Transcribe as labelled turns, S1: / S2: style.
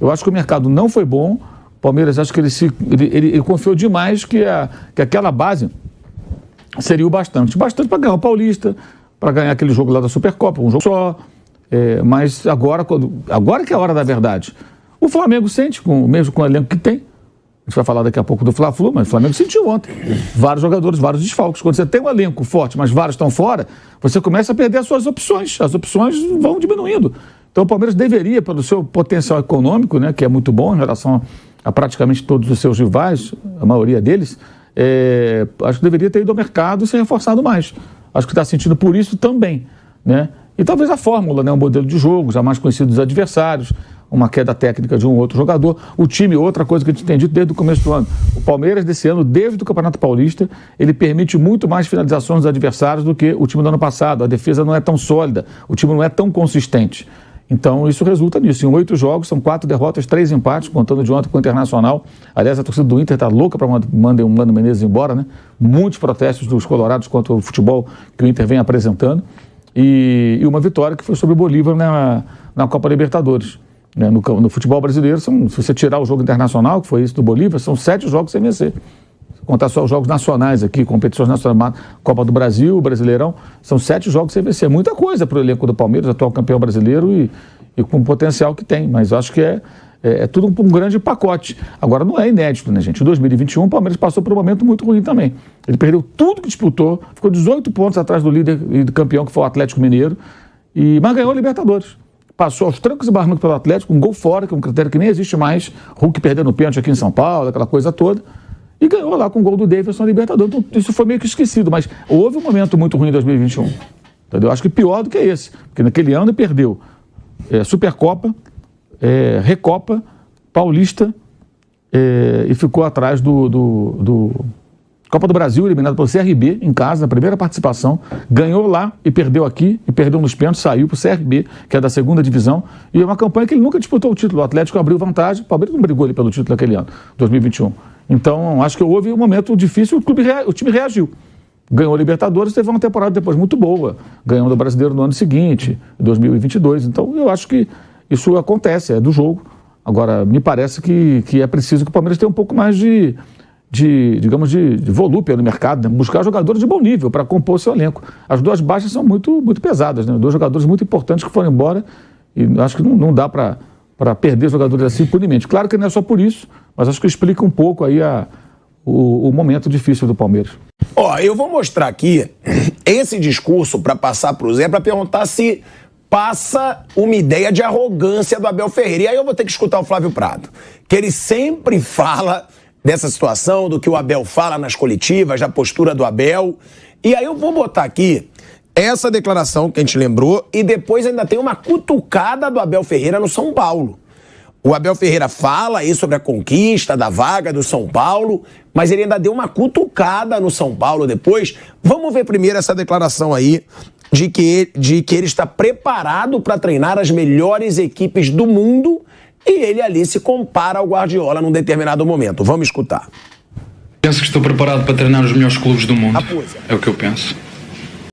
S1: Eu acho que o mercado não foi bom. O Palmeiras acho que ele, se, ele, ele, ele confiou demais que, a, que aquela base seria o bastante. Bastante para ganhar o Paulista, para ganhar aquele jogo lá da Supercopa, um jogo só. É, mas agora, quando, agora que é a hora da verdade. O Flamengo sente, com, mesmo com o elenco que tem. A gente vai falar daqui a pouco do Fla-Flu, mas o Flamengo sentiu ontem. Vários jogadores, vários desfalques. Quando você tem um elenco forte, mas vários estão fora, você começa a perder as suas opções. As opções vão diminuindo. Então o Palmeiras deveria, pelo seu potencial econômico, né, que é muito bom em relação a praticamente todos os seus rivais, a maioria deles, é, acho que deveria ter ido ao mercado e se reforçado mais. Acho que está sentindo por isso também. Né? E talvez a fórmula, né, um modelo de jogo, já mais conhecido dos adversários, uma queda técnica de um outro jogador. O time, outra coisa que a gente tem dito desde o começo do ano. O Palmeiras, desse ano, desde o Campeonato Paulista, ele permite muito mais finalizações dos adversários do que o time do ano passado. A defesa não é tão sólida, o time não é tão consistente. Então, isso resulta nisso. Em oito jogos, são quatro derrotas, três empates, contando de ontem com o Internacional. Aliás, a torcida do Inter está louca para mandar o Mano Menezes embora, né? Muitos protestos dos colorados contra o futebol que o Inter vem apresentando. E, e uma vitória que foi sobre o Bolívar na, na Copa Libertadores. Né? No, no, futebol brasileiro, são, se você tirar o jogo internacional, que foi isso do Bolívar, são sete jogos sem vencer contar só os jogos nacionais aqui, competições nacionais, Copa do Brasil, Brasileirão, são sete jogos sem vencer. Muita coisa para o elenco do Palmeiras, atual campeão brasileiro e, e com o potencial que tem. Mas acho que é, é, é tudo um, um, grande pacote. Agora, não é inédito, né, gente? Em 2021, o Palmeiras passou por um momento muito ruim também. Ele perdeu tudo que disputou, ficou 18 pontos atrás do líder e do campeão, que foi o Atlético Mineiro, e, mas ganhou a Libertadores passou aos trancos e barrancos pelo Atlético, um gol fora, que é um critério que nem existe mais. Hulk perdendo o pênalti aqui em São Paulo, aquela coisa toda e ganhou lá com o gol do Davidson na Libertadores. Então, isso foi meio que esquecido, mas houve um momento muito ruim em 2021. Entendeu? Acho que pior do que esse, porque naquele ano perdeu é, Supercopa, é, Recopa, Paulista é, e ficou atrás do, do, do, Copa do Brasil, eliminado pelo CRB em casa, na primeira participação. Ganhou lá e perdeu aqui, e perdeu nos pênaltis, saiu para o CRB, que é da segunda divisão. E é uma campanha que ele nunca disputou o título. O Atlético abriu vantagem, o Palmeiras não brigou ali pelo título naquele ano, 2021. Então, acho que houve um momento difícil, o, clube, o time reagiu. Ganhou a Libertadores, teve uma temporada depois muito boa, ganhando o Brasileiro no ano seguinte, 2022. Então, eu acho que isso acontece, é do jogo. Agora, me parece que, que é preciso que o Palmeiras tenha um pouco mais de, de digamos, de, de volúpia no mercado, né? buscar jogadores de bom nível para compor seu elenco. As duas baixas são muito, muito pesadas, né? dois jogadores muito importantes que foram embora e acho que não, não dá para perder jogadores assim impunemente. Claro que não é só por isso, mas acho que explica um pouco aí a, o, o momento difícil do Palmeiras.
S2: Ó, eu vou mostrar aqui esse discurso para passar para o Zé para perguntar se passa uma ideia de arrogância do Abel Ferreira. E aí eu vou ter que escutar o Flávio Prado, que ele sempre fala dessa situação, do que o Abel fala nas coletivas, da postura do Abel. E aí eu vou botar aqui essa declaração que a gente lembrou e depois ainda tem uma cutucada do Abel Ferreira no São Paulo. O Abel Ferreira fala aí sobre a conquista da vaga do São Paulo, mas ele ainda deu uma cutucada no São Paulo depois. Vamos ver primeiro essa declaração aí de que, de que ele está preparado para treinar as melhores equipes do mundo e ele ali se compara ao Guardiola num determinado momento. Vamos escutar.
S3: Penso que estou preparado para treinar os melhores clubes do mundo. É o que eu penso.